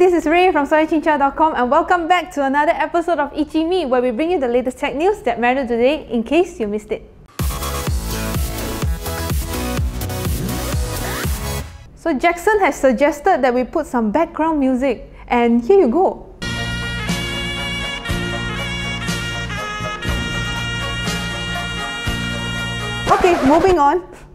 this is Ray from SoyaCincau.com and welcome back to another episode of ICYMI where we bring you the latest tech news that matter today in case you missed it. So Jackson has suggested that we put some background music and here you go. Okay, moving on.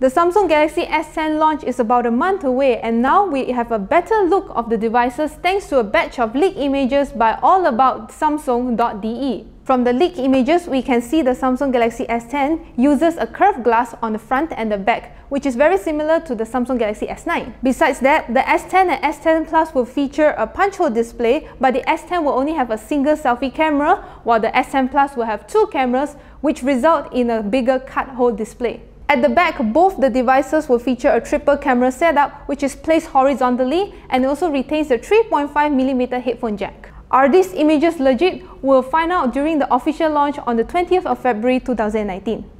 The Samsung Galaxy S10 launch is about a month away and now we have a better look of the devices thanks to a batch of leaked images by allaboutsamsung.de. From the leaked images, we can see the Samsung Galaxy S10 uses a curved glass on the front and the back, which is very similar to the Samsung Galaxy S9. Besides that, the S10 and S10 Plus will feature a punch hole display, but the S10 will only have a single selfie camera, while the S10 Plus will have two cameras, which result in a bigger cut hole display. At the back, both the devices will feature a triple camera setup which is placed horizontally and also retains the 3.5mm headphone jack. Are these images legit? We'll find out during the official launch on the 20th of February 2019.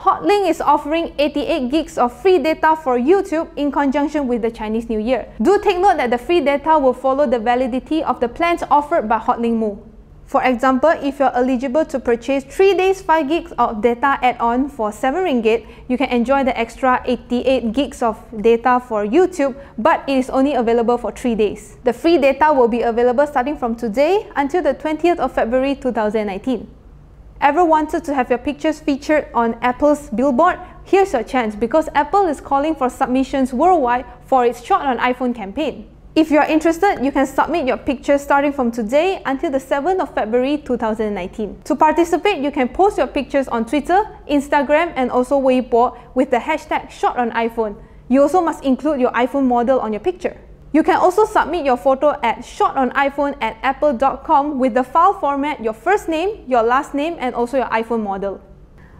Hotlink is offering 88 gigs of free data for YouTube in conjunction with the Chinese New Year. Do take note that the free data will follow the validity of the plans offered by Hotlink MU. For example, if you're eligible to purchase 3 days 5 gigs of data add-on for 7 ringgit, you can enjoy the extra 88 gigs of data for YouTube, but it is only available for 3 days. The free data will be available starting from today until the 20th of February 2019. Ever wanted to have your pictures featured on Apple's billboard? Here's your chance because Apple is calling for submissions worldwide for its Shot on iPhone campaign. If you are interested, you can submit your pictures starting from today until the 7th of February 2019. To participate, you can post your pictures on Twitter, Instagram and also Weibo with the hashtag ShotOnIPhone. You also must include your iPhone model on your picture. You can also submit your photo at shotoniphone at apple.com with the file format your first name, your last name and also your iPhone model.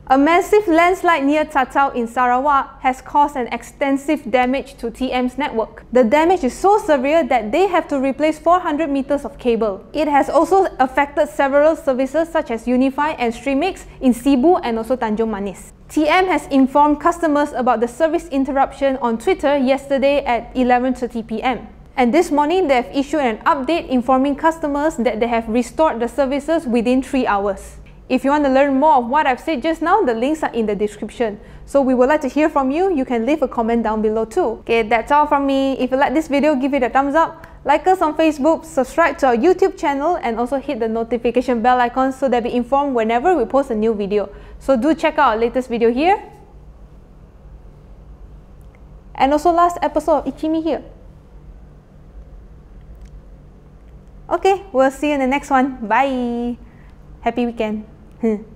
A massive landslide near Tatau in Sarawak has caused an extensive damage to TM's network. The damage is so severe that they have to replace 400 meters of cable. It has also affected several services such as unifi and Streamyx in Sibu and also Tanjung Manis. TM has informed customers about the service interruption on Twitter yesterday at 11.30 pm. And this morning, they have issued an update informing customers that they have restored the services within 3 hours. If you want to learn more of what I've said just now, the links are in the description. So we would like to hear from you. You can leave a comment down below too. Okay, that's all from me. If you like this video, give it a thumbs up. Like us on Facebook, subscribe to our YouTube channel and also hit the notification bell icon so that be informed whenever we post a new video. So do check out our latest video here. And also last episode of ICYMI here. Okay, we'll see you in the next one. Bye. Happy weekend. Hmm.